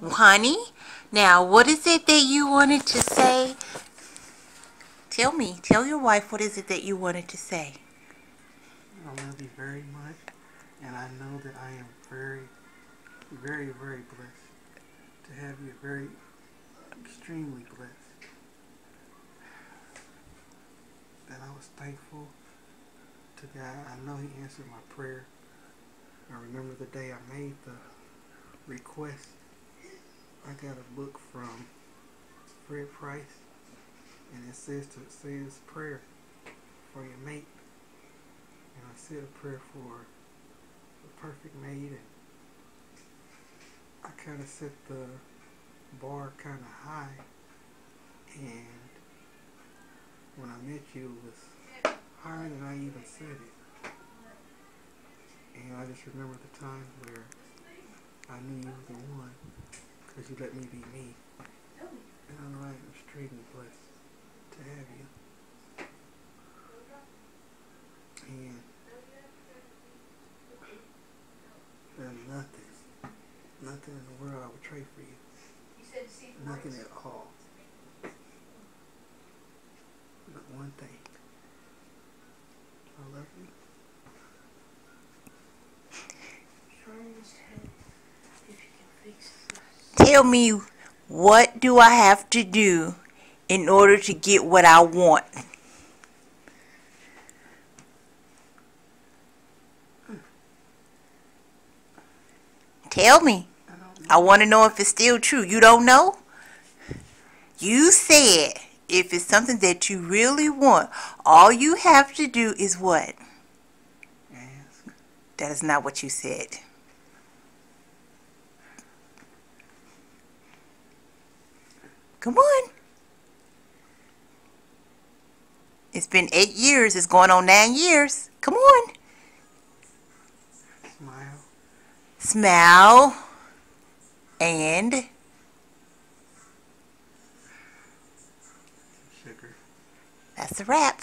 Honey, now what is it that you wanted to say? Tell me, tell your wife what is it that you wanted to say. I love you very much, and I know that I am very, very, very blessed to have you. Very, extremely blessed. And I was thankful to God. I know He answered my prayer. I remember the day I made the request. I got a book from Fred Price, and it says to says prayer for your mate. And I said a prayer for the perfect mate, and I kind of set the bar kind of high. And when I met you, it was higher than I even said it. And I just remember the times where I knew you were the one because you let me be me. And I know I'm extremely blessed to have you. And there's nothing, nothing in the world I would trade for you. Nothing at all. But one thing. I love you. Tell me, what do I have to do in order to get what I want? Tell me. I want to know if it's still true. You don't know? You said if it's something that you really want, all you have to do is what? ask. That is not what you said. Come on. It's been eight years. It's going on nine years. Come on. Smile. Smile. And Sugar. that's a wrap.